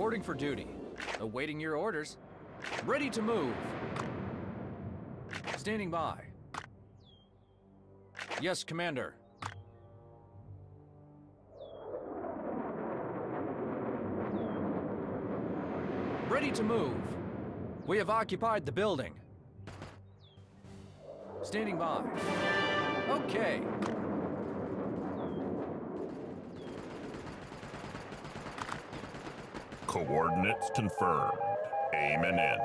Reporting for duty. Awaiting your orders. Ready to move. Standing by. Yes, Commander. Ready to move. We have occupied the building. Standing by. Okay. Coordinates confirmed. Aiming in.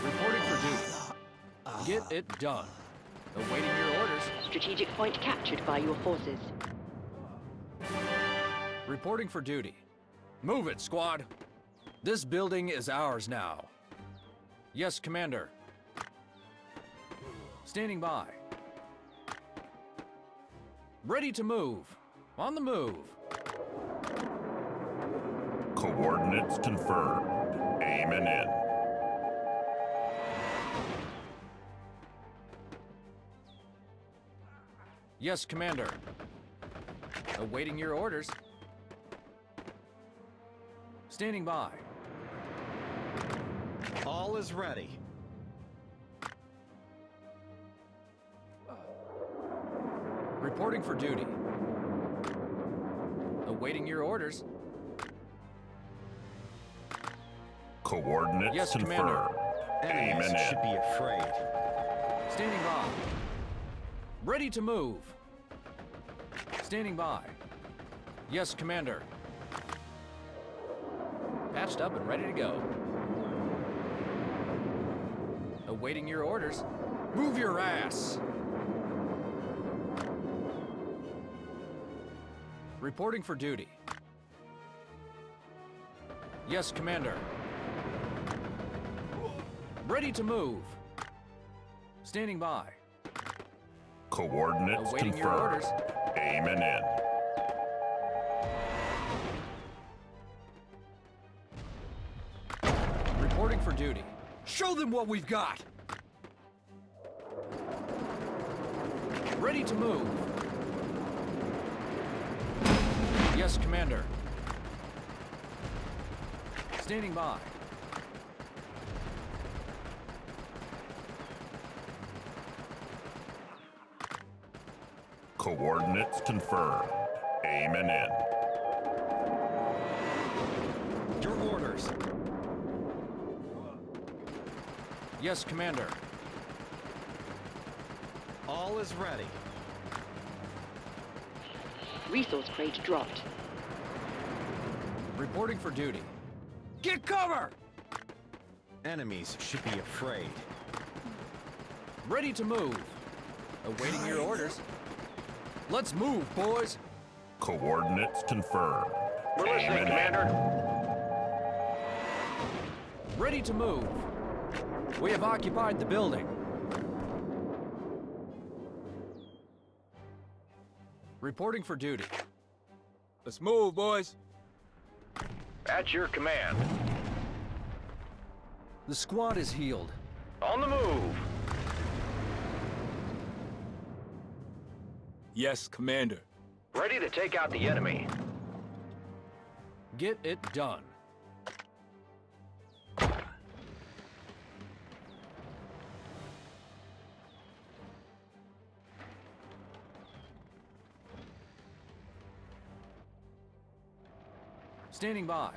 Reporting for duty. Get ah. it done. Awaiting your orders. Strategic point captured by your forces. Reporting for duty. Move it, squad. This building is ours now. Yes, Commander. Standing by. Ready to move. On the move. Coordinates confirmed. Aiming in. Yes, Commander. Awaiting your orders. Standing by. All is ready. Reporting for duty. Awaiting your orders. Coordinates Yes, confirmed. Commander. Enemies Aiming should be afraid. Standing by. Ready to move. Standing by. Yes, Commander. Patched up and ready to go. Awaiting your orders. Move your ass! Reporting for duty. Yes, Commander. Ready to move. Standing by. Coordinates Awaiting your confirmed. orders. Aiming in. Reporting for duty. Show them what we've got! Ready to move. Yes, Commander. Standing by. Coordinates confirmed. Aiming in. Your orders. Yes, Commander. All is ready. Resource crate dropped. Reporting for duty. Get cover! Enemies should be afraid. Ready to move. Awaiting your orders. Let's move, boys. Coordinates confirmed. We're listening, Commander. Ready to move. We have occupied the building. Reporting for duty. Let's move, boys. At your command. The squad is healed. On the move. Yes, Commander. Ready to take out the enemy. Get it done. Standing by.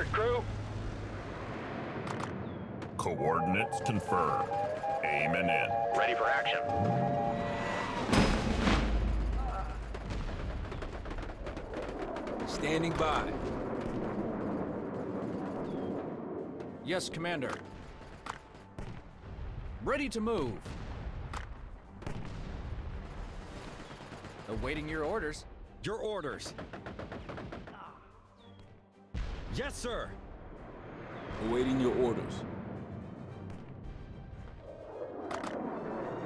Stay crew. Coordinates confirmed. Aiming in. Ready for action. Standing by. Yes, Commander. Ready to move. Awaiting your orders. Your orders. Yes, sir. Awaiting your orders.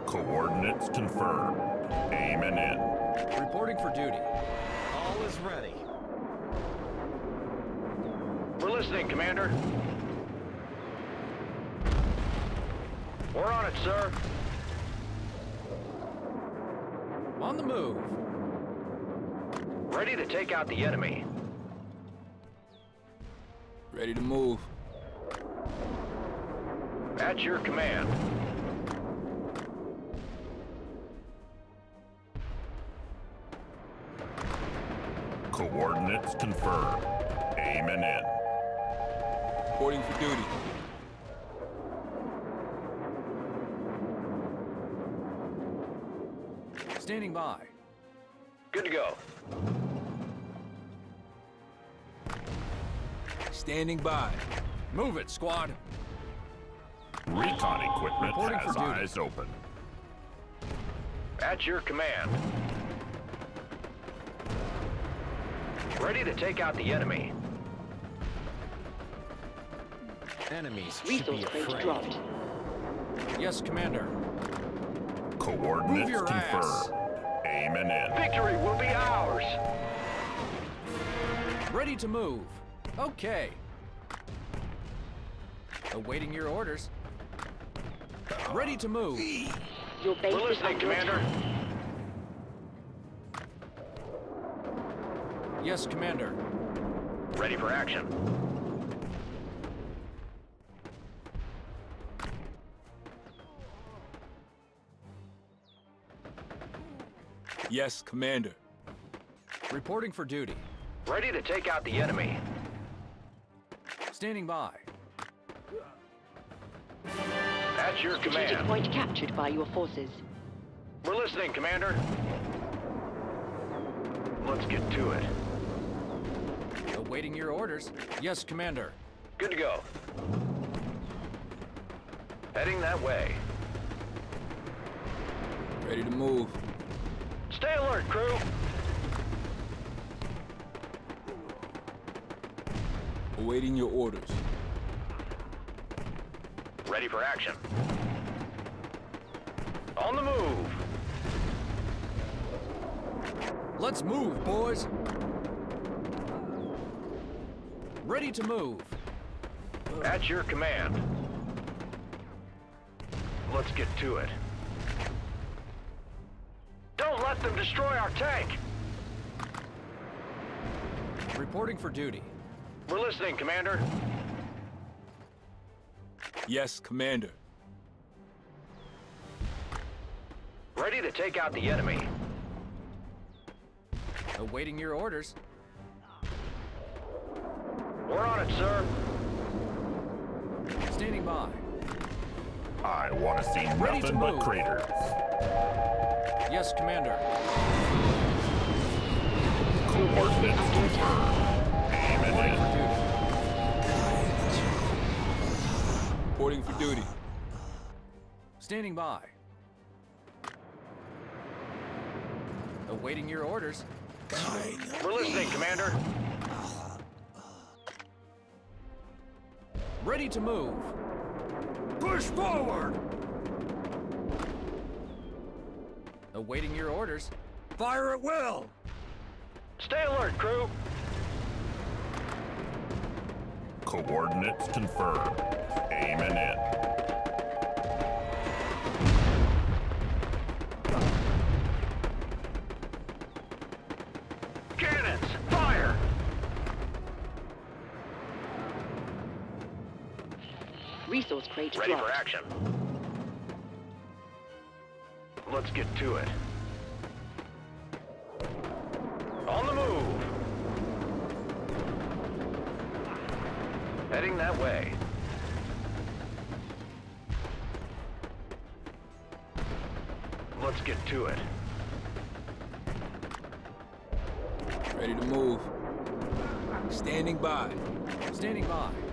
Coordinates confirmed. Aiming in. Reporting for duty. All is ready. We're listening, Commander. We're on it, sir. On the move. Ready to take out the enemy. Ready to move. At your command. Coordinates confirmed. Aiming in. Reporting for duty. Standing by. Good to go. Standing by. Move it, squad. Recon equipment Reporting for has duty. eyes open. At your command. Ready to take out the enemy. Enemies should Resource be afraid. dropped. Yes, Commander. Coordinates your ass. confirmed. Aiming in. Victory will be ours. Ready to move. Okay. Awaiting your orders. Ready to move. Your base We're is listening, Commander. Yes, Commander. Ready for action. Yes, Commander. Reporting for duty. Ready to take out the enemy. Standing by. At your Strategic point captured by your forces. We're listening, Commander. Let's get to it. Awaiting your orders. Yes, Commander. Good to go. Heading that way. Ready to move. Stay alert, crew. Awaiting your orders. Ready for action. On the move. Let's move, boys. Ready to move. At your command. Let's get to it. Don't let them destroy our tank. Reporting for duty. We're listening, Commander. Yes, Commander. Ready to take out the enemy. Awaiting your orders. We're on it, sir. Standing by. I want to see Ready to nothing but craters. Yes, Commander. Coordinates confirmed. Reporting for duty. Standing by. Awaiting your orders. We're listening, Commander. Ready to move. Push forward! Awaiting your orders. Fire at will! Stay alert, crew. Coordinates confirmed. Crate Ready dropped. for action. Let's get to it. On the move. Heading that way. Let's get to it. Ready to move. Standing by. Standing by.